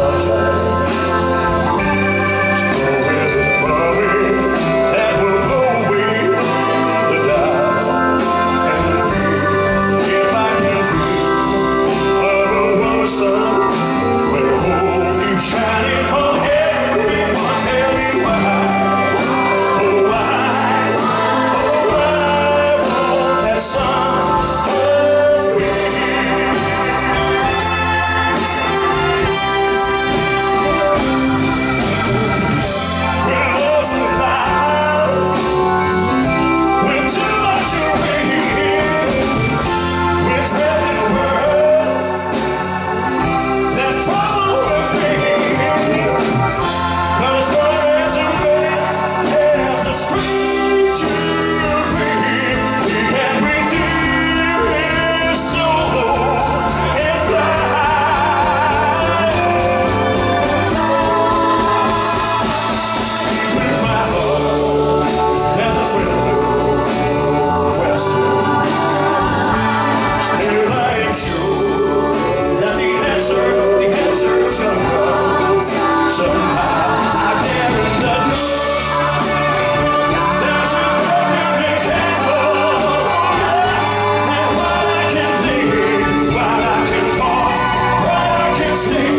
such stay